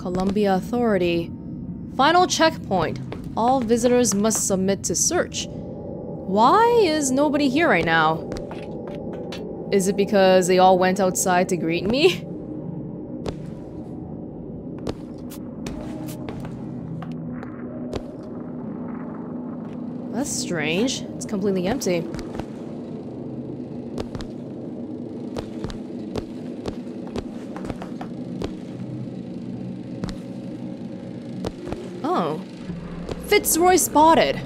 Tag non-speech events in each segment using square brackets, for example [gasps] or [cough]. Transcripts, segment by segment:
Columbia Authority. Final checkpoint. All visitors must submit to search. Why is nobody here right now? Is it because they all went outside to greet me? That's strange. It's completely empty. Oh. Fitzroy spotted.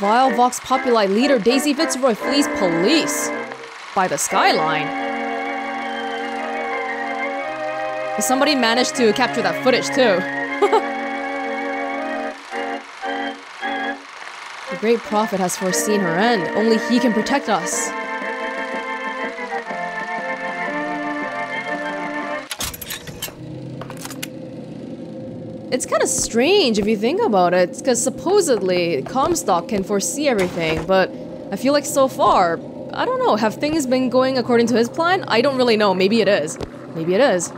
Vile Vox Populi leader Daisy Fitzroy flees police by the skyline. Somebody managed to capture that footage too. [laughs] the great prophet has foreseen her end. Only he can protect us. It's kind of strange if you think about it, because supposedly Comstock can foresee everything, but I feel like so far, I don't know, have things been going according to his plan? I don't really know, maybe it is. Maybe it is.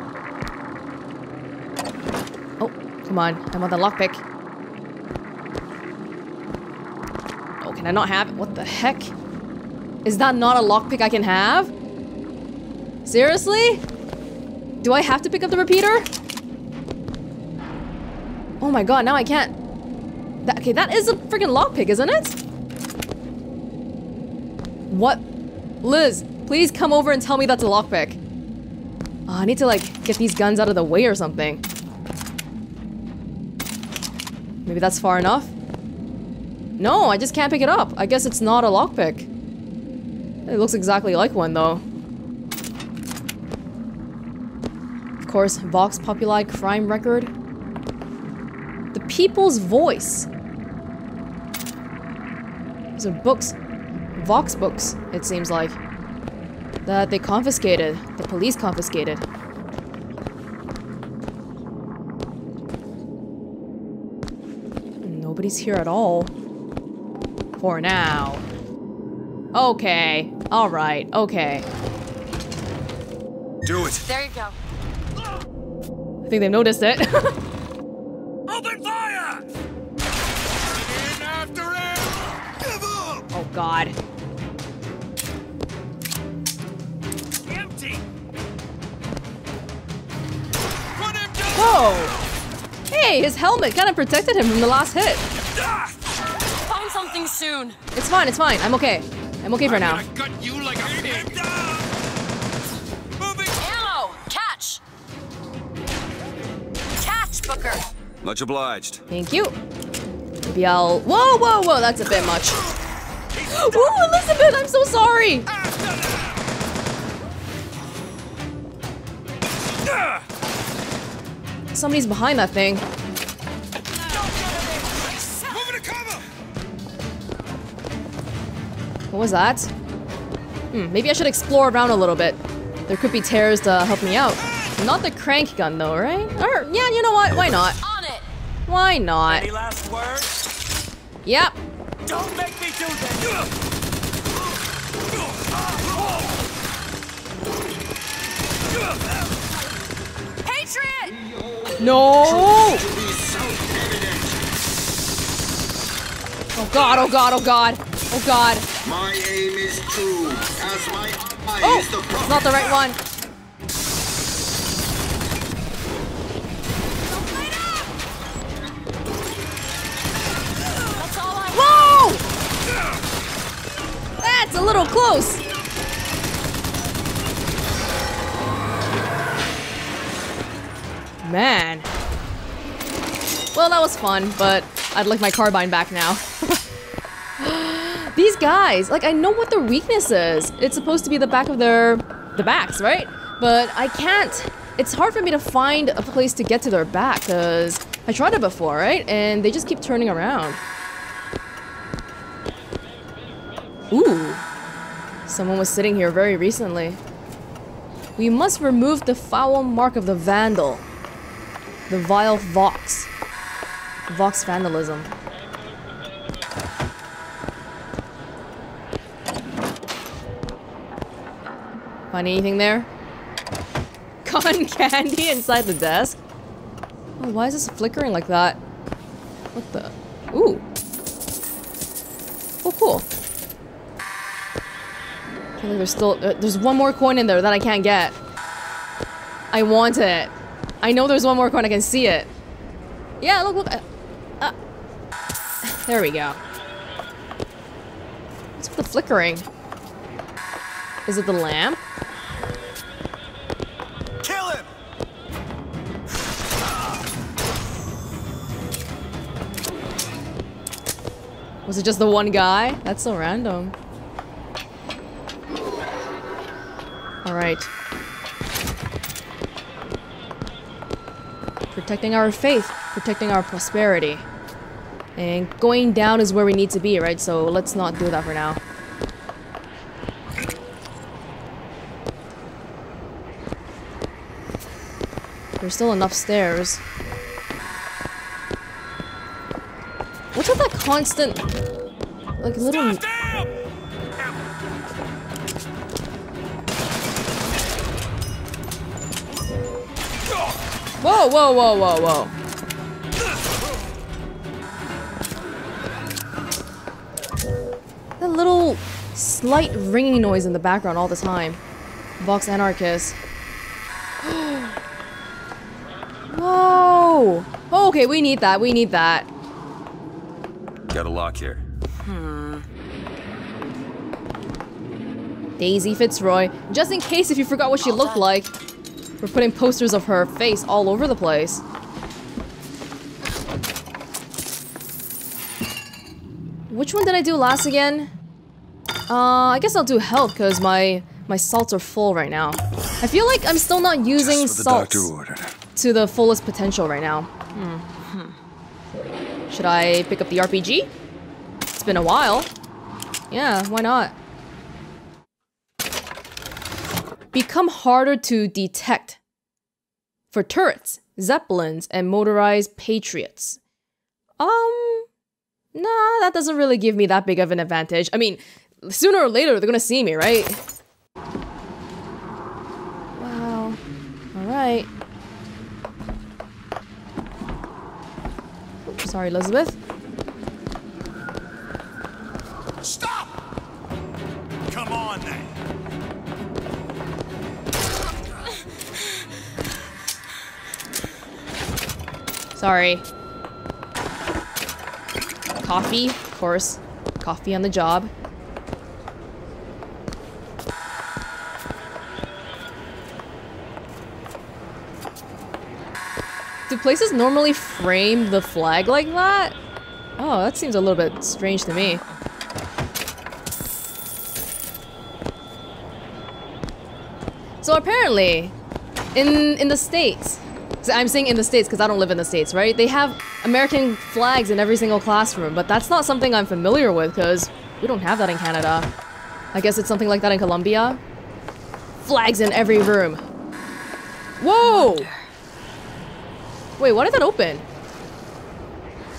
Oh, come on, I want the lockpick. Oh, can I not have it? What the heck? Is that not a lockpick I can have? Seriously? Do I have to pick up the repeater? Oh my god, now I can't. That, okay, that is a freaking lockpick, isn't it? What? Liz, please come over and tell me that's a lockpick. Oh, ah, I need to, like, get these guns out of the way or something. Maybe that's far enough? No, I just can't pick it up. I guess it's not a lockpick. It looks exactly like one, though. Of course, Vox Populi crime record. The People's Voice. These are books. Vox books, it seems like. That they confiscated. The police confiscated. Nobody's here at all. For now. Okay. Alright. Okay. Do it. There you go. I think they've noticed it. [laughs] god. Empty! Put him down! Whoa! Hey, his helmet kind of protected him from the last hit. Ah! Find something soon. It's fine, it's fine. I'm okay. I'm okay for now. I cut you like a pig! Moving! Ammo! Catch! Catch, Booker! Much obliged. Thank you. Maybe I'll... Whoa, whoa, whoa, that's a bit much. Ooh, Elizabeth, I'm so sorry. After that! Somebody's behind that thing. Moving to cover! What was that? Hmm, maybe I should explore around a little bit. There could be tears to help me out. Not the crank gun though, right? Or, yeah, you know what? Why not? On it! Why not? Any last words? Yep. Don't make me do this! Patriot! No! Oh god, oh god, oh god. Oh god. My aim is true, as my eye Oh! is the It's not the right one. Little close. Man. Well, that was fun, but I'd like my carbine back now. [laughs] These guys, like, I know what their weakness is. It's supposed to be the back of their... the backs, right? But I can't... It's hard for me to find a place to get to their back, because I tried it before, right? And they just keep turning around. Ooh. Someone was sitting here very recently. We must remove the foul mark of the vandal. The vile Vox. Vox vandalism. Find anything there? [laughs] Cotton candy inside the desk? Oh, why is this flickering like that? What the? Ooh. Oh, cool. There's still- uh, there's one more coin in there that I can't get. I want it. I know there's one more coin, I can see it. Yeah, look, look. Uh, uh, there we go. What's with the flickering? Is it the lamp? Kill him! Was it just the one guy? That's so random. Alright. Protecting our faith, protecting our prosperity. And going down is where we need to be, right? So let's not do that for now. There's still enough stairs. What's with that constant, like little... Whoa, whoa, whoa, whoa, whoa. That little slight ringing noise in the background all the time. Vox Anarchist. [gasps] Whoa! Okay, we need that, we need that. Got a lock here. Hmm. Daisy Fitzroy. Just in case if you forgot what she looked like. We're putting posters of her face all over the place. Which one did I do last again? Uh, I guess I'll do health because my my salts are full right now. I feel like I'm still not using That's what the salts to the fullest potential right now. Hmm. Should I pick up the RPG? It's been a while. Yeah, why not? Become harder to detect for turrets, zeppelins, and motorized patriots. Um, nah, that doesn't really give me that big of an advantage. I mean, sooner or later they're gonna see me, right? Wow. All right. Sorry, Elizabeth. Stop! Come on. Sorry. Coffee, of course. Coffee on the job. Do places normally frame the flag like that? Oh, that seems a little bit strange to me. So apparently, in in the states, I'm saying in the states because I don't live in the states, right? They have American flags in every single classroom, but that's not something I'm familiar with because we don't have that in Canada. I guess it's something like that in Columbia. Flags in every room. Whoa! Wait, why did that open?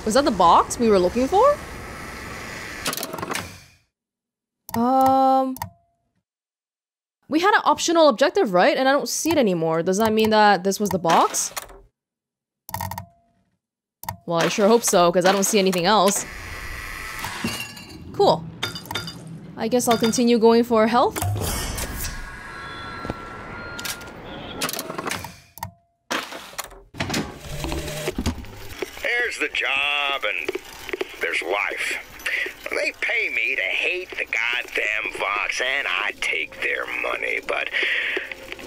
Was that the box we were looking for? Um... We had an optional objective, right? And I don't see it anymore. Does that mean that this was the box? Well, I sure hope so, because I don't see anything else. Cool. I guess I'll continue going for health. There's the job and there's life. They pay me to hate the goddamn Vox and I take their money, but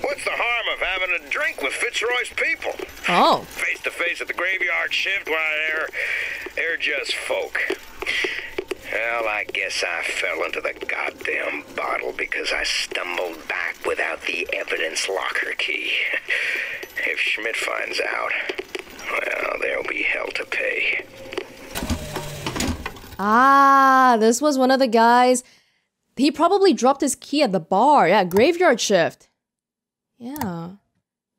what's the harm of having a drink with Fitzroy's people? Oh. Face to face at the graveyard shift, why they're they're just folk. Well, I guess I fell into the goddamn bottle because I stumbled back without the evidence locker key. [laughs] If Schmidt finds out, well, there'll be hell to pay. Ah, this was one of the guys. He probably dropped his key at the bar. Yeah, graveyard shift. Yeah.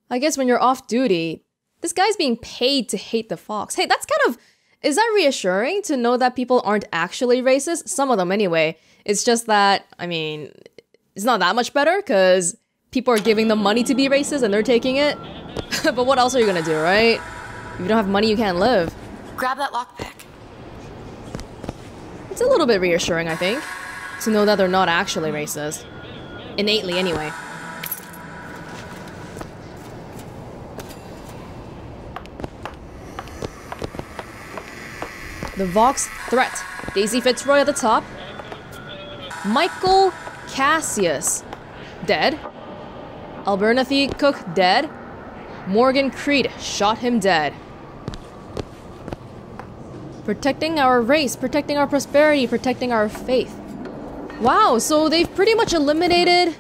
I guess when you're off duty, this guy's being paid to hate the Vox. Hey, that's kind of. Is that reassuring to know that people aren't actually racist? Some of them, anyway. It's just that, I mean, it's not that much better because people are giving them money to be racist and they're taking it. [laughs] but what else are you gonna do, right? If you don't have money, you can't live. Grab that lockpick. It's a little bit reassuring, I think, to know that they're not actually racist. Innately, anyway. The Vox threat. Daisy Fitzroy at the top. Michael Cassius, dead. Albernathy Cook, dead. Morgan Creed, shot him dead. Protecting our race, protecting our prosperity, protecting our faith. Wow, so they've pretty much eliminated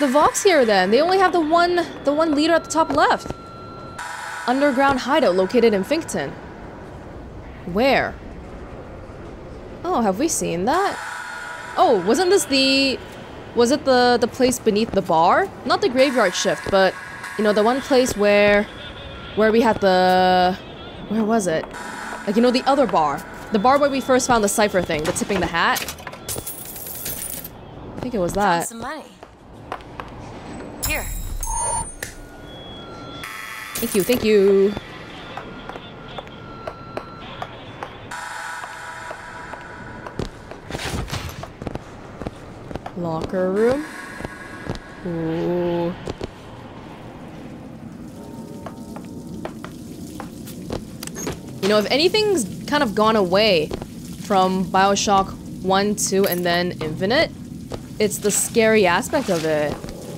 the Vox here then. They only have the one the one leader at the top left. Underground hideout located in Finkton. Where? Oh, have we seen that? Oh, wasn't this the was it the the place beneath the bar? Not the graveyard shift, but you know the one place where where we had the where was it? Like you know the other bar. The bar where we first found the cipher thing, the tipping the hat. I think it was that. Some money. Here. Thank you, thank you. Locker room. Ooh. You know, if anything's kind of gone away from Bioshock 1, 2, and then Infinite, it's the scary aspect of it.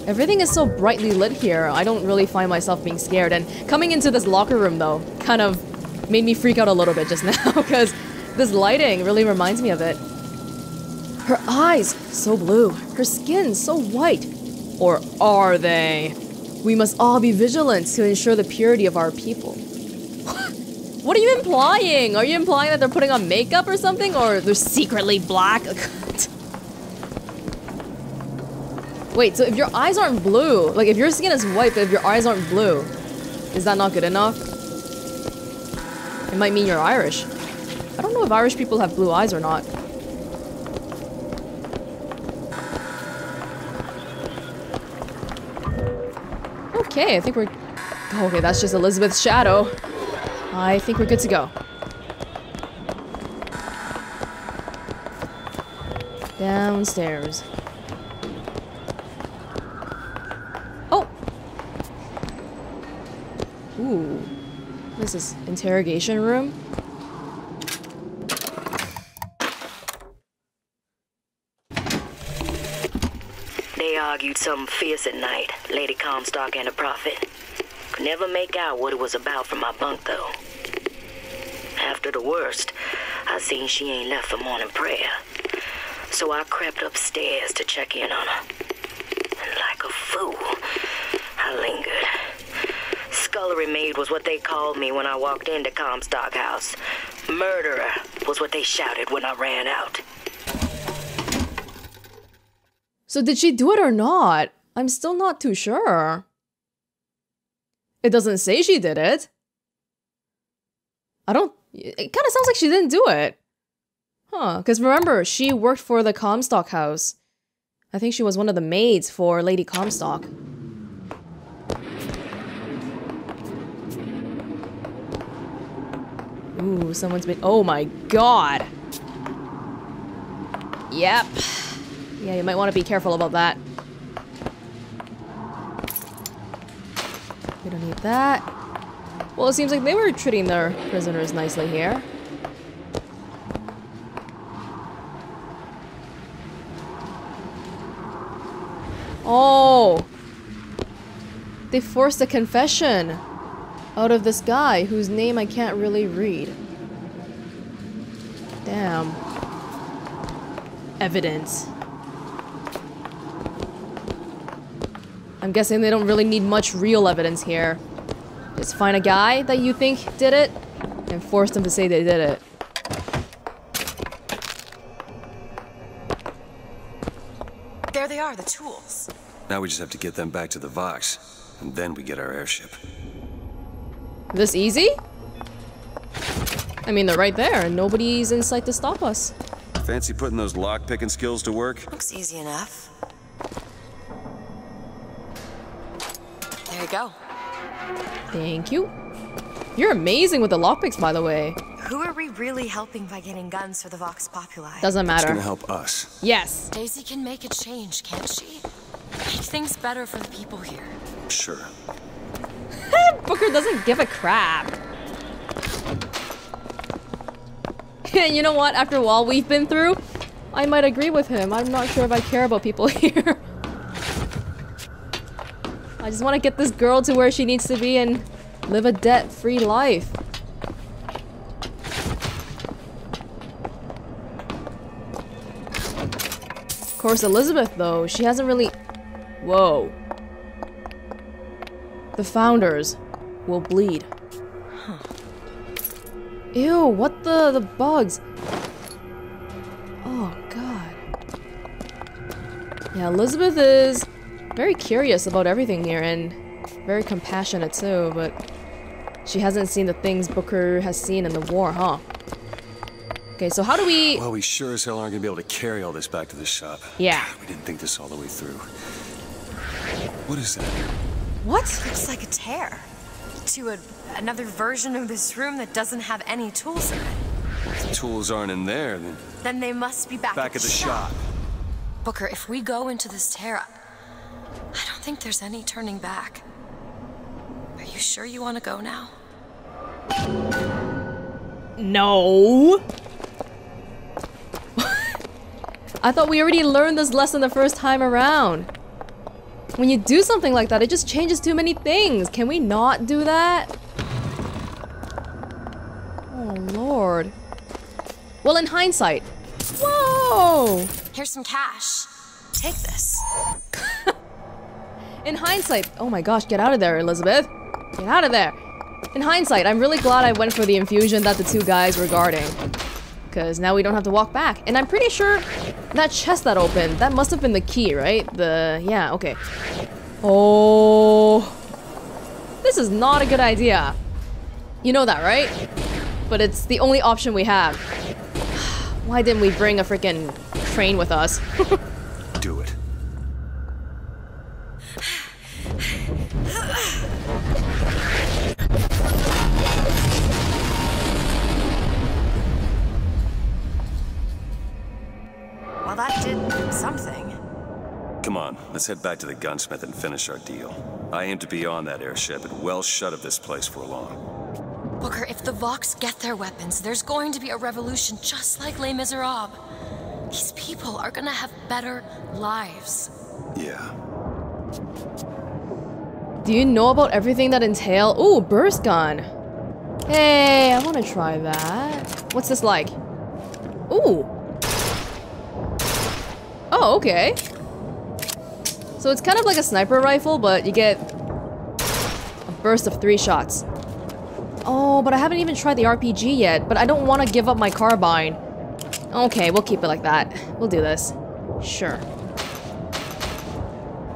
Everything is so brightly lit here, I don't really find myself being scared. And coming into this locker room, though, kind of made me freak out a little bit just [laughs] now, because this lighting really reminds me of it. Her eyes, so blue. Her skin, so white. Or are they? We must all be vigilant to ensure the purity of our people. [laughs] what are you implying? Are you implying that they're putting on makeup or something? Or they're secretly black? [laughs] Wait, so if your eyes aren't blue, like if your skin is white but if your eyes aren't blue, is that not good enough? It might mean you're Irish. I don't know if Irish people have blue eyes or not. Okay, I think we're... Okay, that's just Elizabeth's shadow. I think we're good to go. Downstairs. Oh! Ooh. This is interrogation room? They argued something fierce at night, Lady Comstock and the Prophet. Could never make out what it was about from my bunk, though. After the worst, I seen she ain't left for morning prayer. So I crept upstairs to check in on her. And like a fool, I lingered. Scullery maid was what they called me when I walked into Comstock House. Murderer was what they shouted when I ran out. So did she do it or not? I'm still not too sure. It doesn't say she did it. I don't... It kind of sounds like she didn't do it. Huh, because remember, she worked for the Comstock house. I think she was one of the maids for Lady Comstock. Ooh, someone's been- Oh my god! Yep. Yeah, you might want to be careful about that. We don't need that. Well, it seems like they were treating their prisoners nicely here. Oh! They forced a confession out of this guy whose name I can't really read. Damn. Evidence. I'm guessing they don't really need much real evidence here. Just find a guy that you think did it and force them to say they did it. There they are, the tools. Now we just have to get them back to the Vox, and then we get our airship. This easy? I mean, they're right there, and nobody's in sight to stop us. Fancy putting those lock-picking skills to work? Looks easy enough. There you go. Thank you. You're amazing with the lockpicks, by the way. Who are we really helping by getting guns for the Vox Populi? Doesn't matter. It's gonna help us. Yes. Daisy can make a change, can't she? Make things better for the people here. Sure. [laughs] Booker doesn't give a crap. And [laughs] you know what? After all we've been through, I might agree with him. I'm not sure if I care about people [laughs] here. I just want to get this girl to where she needs to be and live a debt-free life. Of course, Elizabeth, though, she hasn't really... Whoa. The founders will bleed. Ew, what the the bugs? Oh god. Yeah, Elizabeth is very curious about everything here and very compassionate too, but she hasn't seen the things Booker has seen in the war, huh? Okay, so how do we Well, we sure as hell aren't gonna be able to carry all this back to the shop. Yeah. [sighs] We didn't think this all the way through. What is that? What? Looks like a tear. To a, another version of this room that doesn't have any tools in it. If the tools aren't in there, then Then they must be back, back at the shop. Booker, if we go into this tear, I don't think there's any turning back. Are you sure you want to go now? No. [laughs] I thought we already learned this lesson the first time around. When you do something like that, it just changes too many things. Can we not do that? Oh, Lord. Well, in hindsight. Whoa! Here's some cash. Take this. In hindsight, oh my gosh, get out of there, Elizabeth. Get out of there. In hindsight, I'm really glad I went for the infusion that the two guys were guarding. Because now we don't have to walk back. And I'm pretty sure that chest that opened, that must have been the key, right? The, yeah, okay. Oh. This is not a good idea. You know that, right? But it's the only option we have. [sighs] Why didn't we bring a freaking train with us? [laughs] let's head back to the gunsmith and finish our deal. I aim to be on that airship and well shut of this place for long. Booker, if the Vox get their weapons, there's going to be a revolution just like Les Miserables. These people are gonna have better lives. Yeah. Do you know about everything that entail? Ooh, burst gun. Hey, I want to try that. What's this like? Ooh. Oh, okay. So it's kind of like a sniper rifle, but you get a burst of three shots. Oh, but I haven't even tried the RPG yet, but I don't want to give up my carbine. Okay, we'll keep it like that. We'll do this. Sure.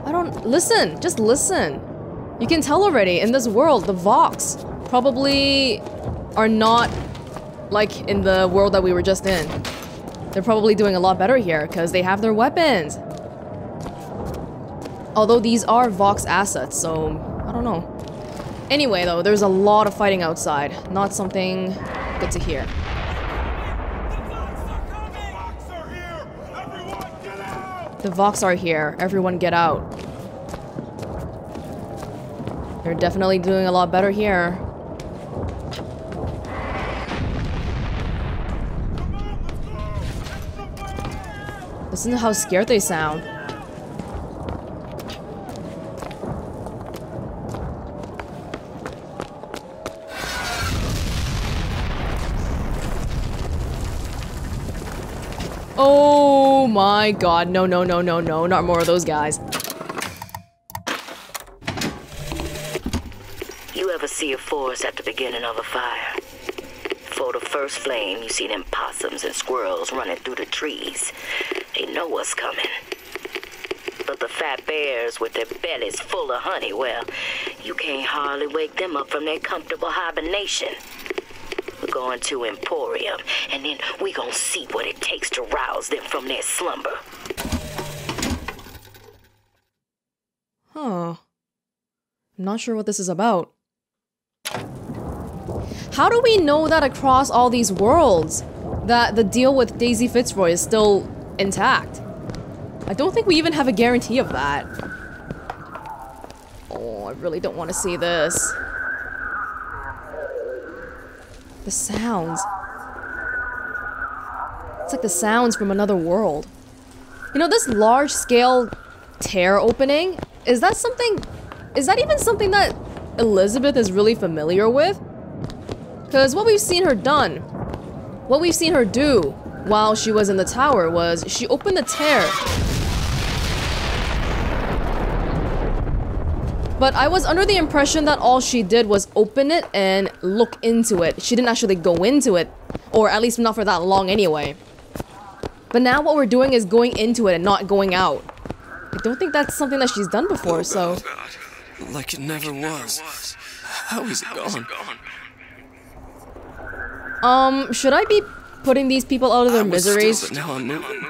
I don't- listen, just listen. You can tell already, in this world, the Vox probably are not like in the world that we were just in. They're probably doing a lot better here because they have their weapons. Although these are Vox assets, so I don't know. Anyway, though, there's a lot of fighting outside. Not something good to hear. The Vox are here. Everyone get out. They're definitely doing a lot better here. Listen to how scared they sound. Oh my god, no, no, no, no, no, not more of those guys. You ever see a forest at the beginning of a fire? For the first flame, you see them possums and squirrels running through the trees. They know what's coming. But the fat bears with their bellies full of honey, well, you can't hardly wake them up from their comfortable hibernation. Going to Emporia, and then we gonna see what it takes to rouse them from their slumber. Huh. I'm not sure what this is about. How do we know that across all these worlds that the deal with Daisy Fitzroy is still intact? I don't think we even have a guarantee of that. Oh, I really don't want to see this. The sounds. It's like the sounds from another world. You know, this large scale tear opening, is that something. Is that even something that Elizabeth is really familiar with? Because what we've seen her done, what we've seen her do while she was in the tower was she opened the tear. But I was under the impression that all she did was open it and look into it. She didn't actually go into it, or at least not for that long anyway. But now what we're doing is going into it and not going out. I don't think that's something that she's done before, so... Like it never was. How is it gone? Um, should I be putting these people out of their was still, but now I'm moving.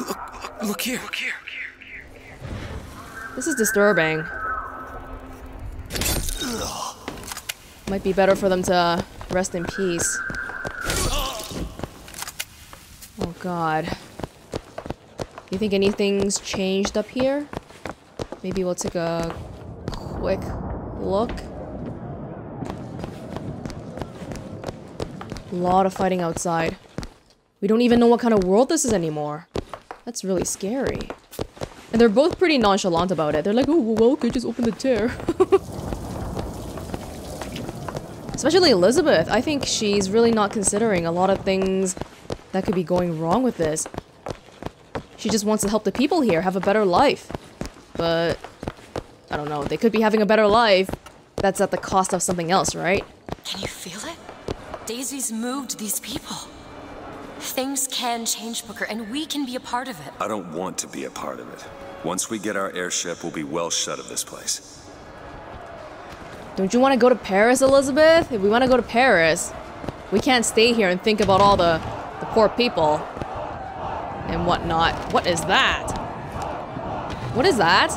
Look, look here. This is disturbing. Might be better for them to rest in peace. Oh god. You think anything's changed up here? Maybe we'll take a quick look. A lot of fighting outside. We don't even know what kind of world this is anymore. That's really scary. And they're both pretty nonchalant about it. They're like, oh, well, okay, just open the tear. [laughs] Especially Elizabeth. I think she's really not considering a lot of things that could be going wrong with this. She just wants to help the people here have a better life. But, I don't know, they could be having a better life that's at the cost of something else, right? Can you feel it? Daisy's moved these people. Things can change, Booker, and we can be a part of it. I don't want to be a part of it. Once we get our airship, we'll be well shut of this place. Don't you want to go to Paris, Elizabeth? If we want to go to Paris, we can't stay here and think about all the, the poor people and whatnot. What is that? What is that?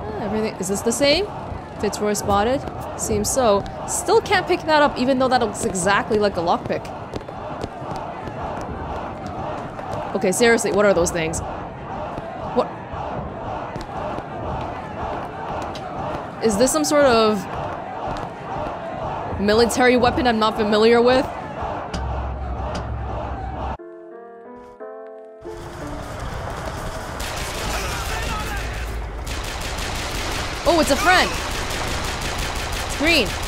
Ah, Everything is this the same? Fitzroy spotted? Seems so. Still can't pick that up even though that looks exactly like a lockpick. Okay, seriously, what are those things? Is this some sort of military weapon I'm not familiar with? Oh, it's a friend. It's green.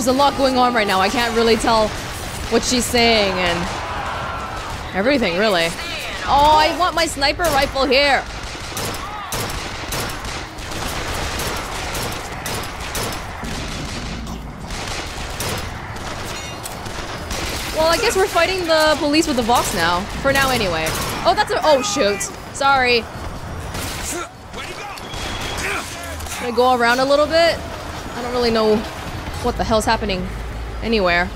There's a lot going on right now. I can't really tell what she's saying and everything, really. Oh, I want my sniper rifle here. Well, I guess we're fighting the police with the Vox now. For now, anyway. Oh, that's a- oh, shoot. Sorry. Gonna go around a little bit. I don't really know what the hell's happening anywhere.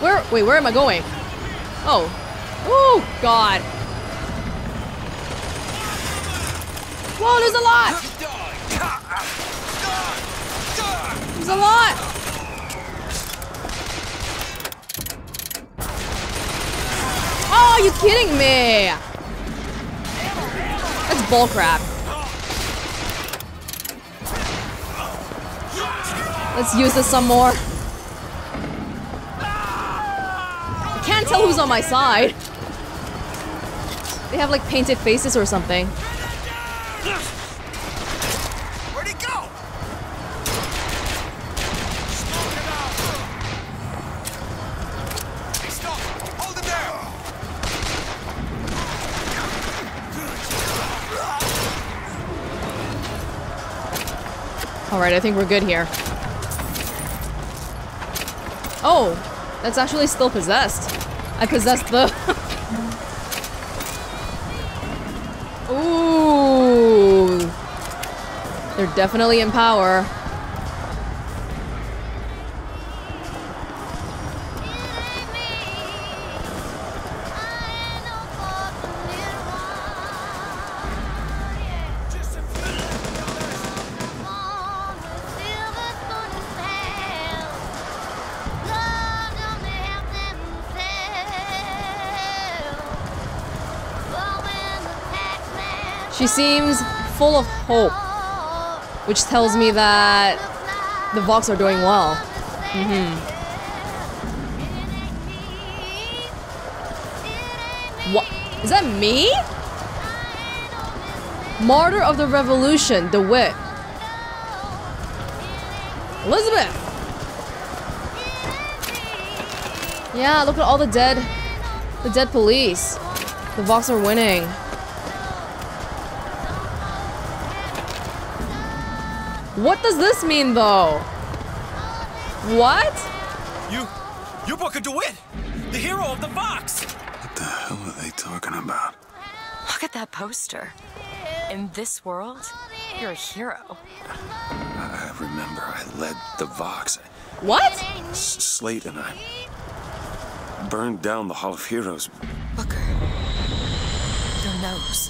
Where? Wait, where am I going? Oh. Oh, God. Whoa, there's a lot! There's a lot! Oh, are you kidding me? That's bullcrap. Let's use this some more. I can't tell who's on my side. They have like painted faces or something. Where'd he go? Hold him there! Alright, I think we're good here. Oh, that's actually still possessed. I possessed the... [laughs] Ooh. They're definitely in power. She seems full of hope, which tells me that the Vox are doing well. Mm-hmm. What? Is that me? Martyr of the Revolution, the DeWitt. Elizabeth! Yeah, look at all the dead, the dead police. The Vox are winning. What does this mean, though? What? You, you Booker DeWitt, the hero of the Vox. What the hell are they talking about? Look at that poster. In this world, you're a hero. I remember I led the Vox. What? S Slate and I burned down the Hall of Heroes. Booker. Your nose.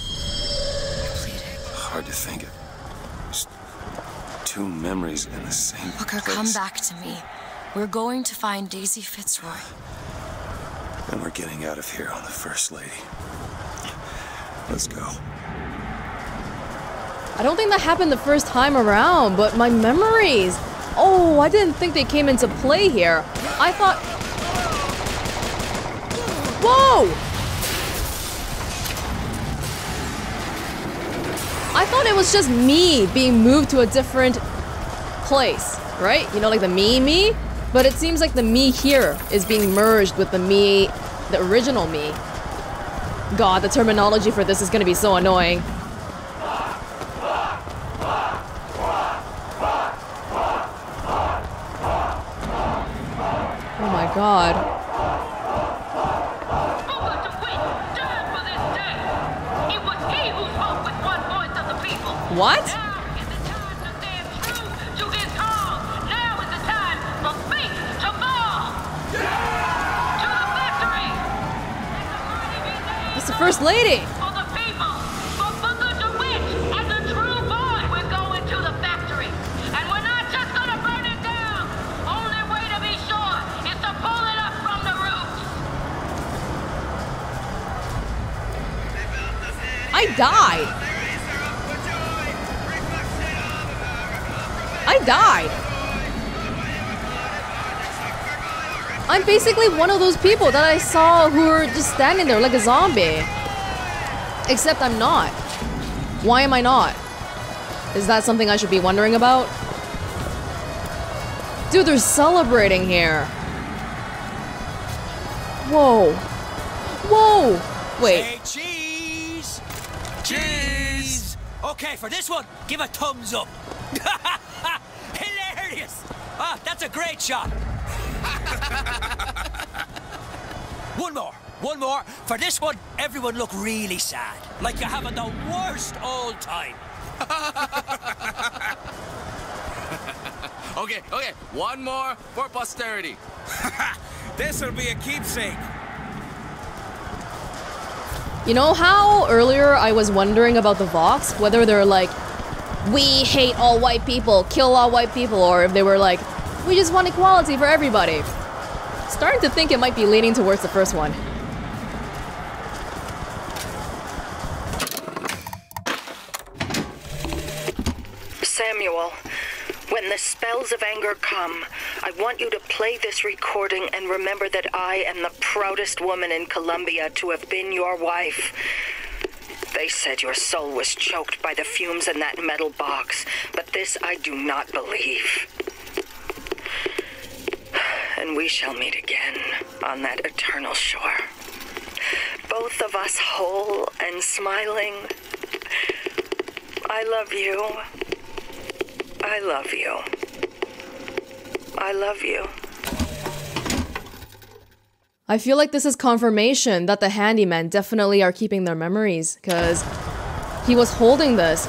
You're bleeding. Hard to think of. Just two memories in the same Booker, place. come back to me. We're going to find Daisy Fitzroy. And we're getting out of here on the First Lady. Let's go. I don't think that happened the first time around, but my memories. Oh, I didn't think they came into play here. I thought. Whoa! It was just me being moved to a different place, right? You know, like the me me? But it seems like the me here is being merged with the me, the original me. God, the terminology for this is gonna be so annoying. Oh my god. Booker DeWitt died for this day. It was he who spoke with one voice of the people. What? Now is the time to stand true to his cause. Now is the time for faith to fall. To the victory. Let the mighty be named It's the first lady. died. Died. I'm basically one of those people that I saw who were just standing there like a zombie. Except I'm not. Why am I not? Is that something I should be wondering about? Dude, they're celebrating here. Whoa. Whoa. Wait. Say cheese. Cheese. Okay, for this one, give a thumbs up. A great shot. [laughs] one more. One more. For this one, everyone look really sad. Like you're having the worst old time. [laughs] Okay, okay, one more for posterity. [laughs] This'll be a keepsake. You know how earlier I was wondering about the Vox, whether they're like, we hate all white people, kill all white people, or if they were like, we just want equality for everybody. Starting to think it might be leaning towards the first one. Samuel, when the spells of anger come, I want you to play this recording and remember that I am the proudest woman in Columbia to have been your wife. They said your soul was choked by the fumes in that metal box, but this I do not believe. And we shall meet again on that eternal shore. Both of us whole and smiling. I love you. I love you. I love you. I feel like this is confirmation that the handymen definitely are keeping their memories, because he was holding this.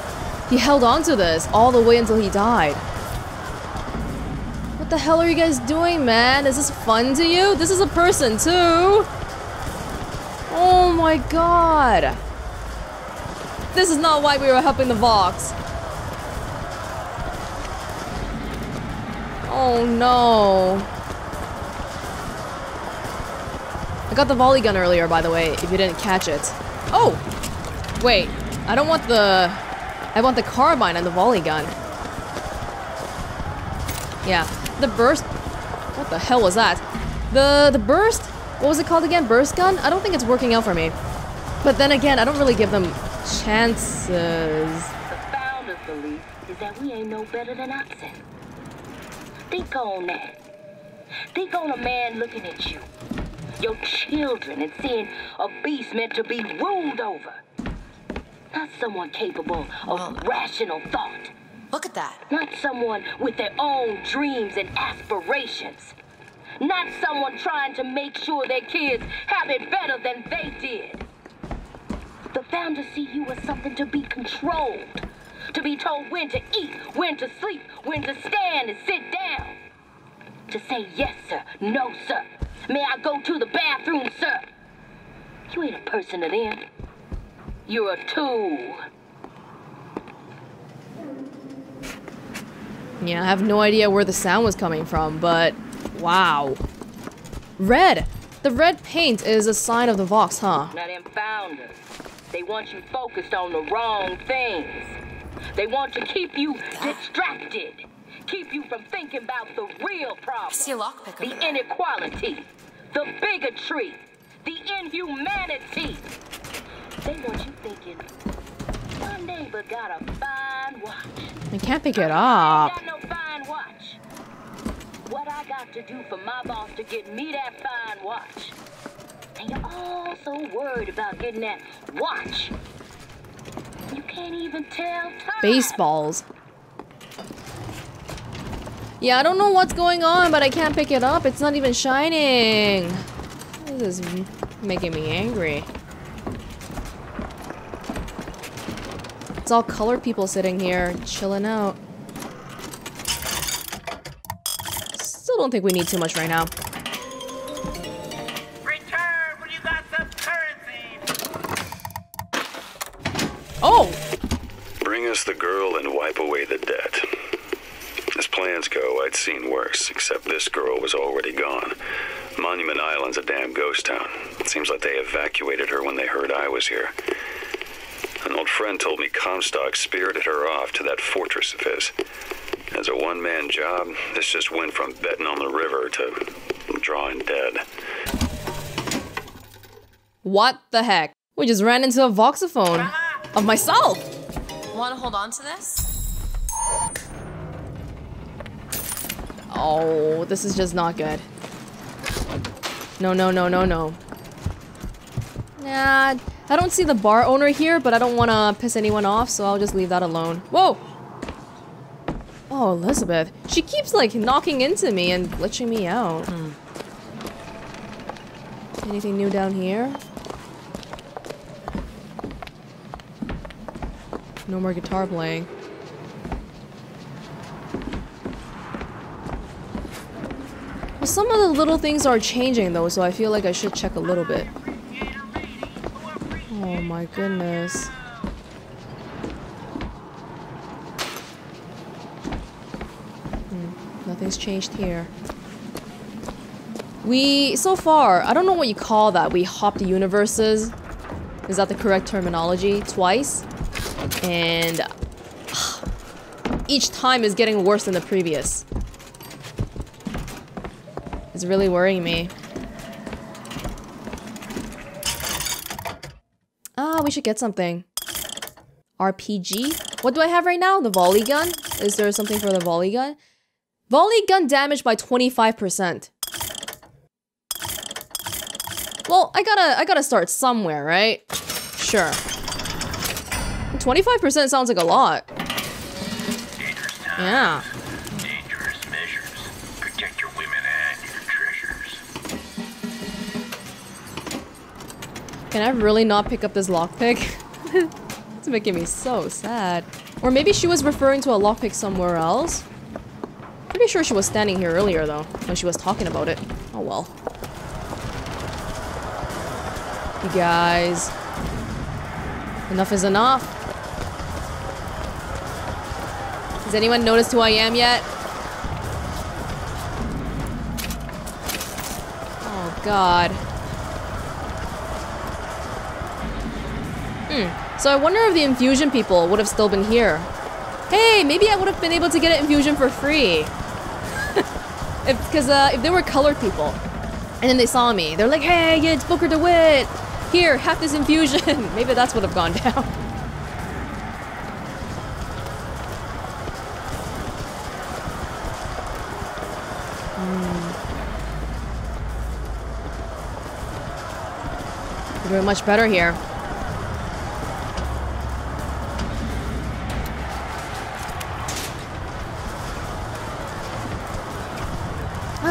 He held on to this all the way until he died. What the hell are you guys doing, man? Is this fun to you? This is a person, too! Oh my god! This is not why we were helping the Vox. Oh no. I got the volley gun earlier, by the way, if you didn't catch it. Oh! Wait, I don't want the... I want the carbine and the volley gun. Yeah, the burst... What the hell was that? The, the burst? What was it called again? Burst gun? I don't think it's working out for me. But then again, I don't really give them chances. The founder's belief is that we ain't no better than oxen. Think on that. Think on a man looking at you, your children, and seeing a beast meant to be ruled over. Not someone capable of rational thought. Look at that. Not someone with their own dreams and aspirations. Not someone trying to make sure their kids have it better than they did. The founders see you as something to be controlled. To be told when to eat, when to sleep, when to stand and sit down. To say yes, sir, no, sir. May I go to the bathroom, sir? You ain't a person to them. You're a tool. Yeah, I have no idea where the sound was coming from, but wow. Red! The red paint is a sign of the Vox, huh? Now them founders, they want you focused on the wrong things. They want to keep you distracted. Keep you from thinking about the real problem. see a lockpick The there. inequality, the bigotry, the inhumanity. They want you thinking, my neighbor got a fine watch. I can't pick it up. No. What I got to do for my boss to get me that fine watch. And you're all so worried about getting that watch. You can't even tell time. Baseballs. Yeah, I don't know what's going on, but I can't pick it up. It's not even shining. This is making me angry. It's all colored people sitting here, chilling out. Still don't think we need too much right now. Return when you got some currency. Oh! Bring us the girl and wipe away the debt. As plans go, I'd seen worse, except this girl was already gone. Monument Island's a damn ghost town. It seems like they evacuated her when they heard I was here. An old friend told me Comstock spirited her off to that fortress of his. As a one man job, this just went from betting on the river to drawing dead. What the heck? We just ran into a voxophone of myself! Want to hold on to this? Oh, this is just not good. No, no, no, no, no. Nah, I don't see the bar owner here, but I don't want to piss anyone off, so I'll just leave that alone. Whoa! Oh, Elizabeth. She keeps, like, knocking into me and glitching me out. Hmm. Anything new down here? No more guitar playing. Well, some of the little things are changing though, so I feel like I should check a little bit. Oh my goodness. Hmm, nothing's changed here. We, so far, I don't know what you call that. We hopped universes. Is that the correct terminology? Twice? And each time is getting worse than the previous. It's really worrying me. Ah, we should get something. RPG? What do I have right now? The volley gun? Is there something for the volley gun? Volley gun damage by 25%. Well, I gotta I gotta start somewhere, right? Sure. 25% sounds like a lot. Yeah. Can I really not pick up this lockpick? [laughs] it's making me so sad. Or maybe she was referring to a lockpick somewhere else? Pretty sure she was standing here earlier though, when she was talking about it. Oh well. You guys. Enough is enough. Has anyone noticed who I am yet? Oh god. So I wonder if the infusion people would have still been here. Hey, maybe I would have been able to get an infusion for free. [laughs] if, Because uh, if they were colored people, and then they saw me, they're like, hey, it's Booker DeWitt. Here, have this infusion. [laughs] maybe that's would have gone [laughs] down. Hmm. We're doing much better here.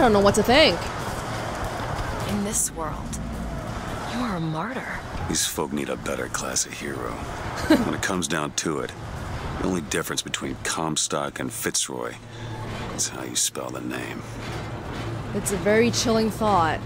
Don't know what to think. In this world, you are a martyr. These folk need a better class of hero. [laughs] when it comes down to it, the only difference between Comstock and Fitzroy is how you spell the name. It's a very chilling thought.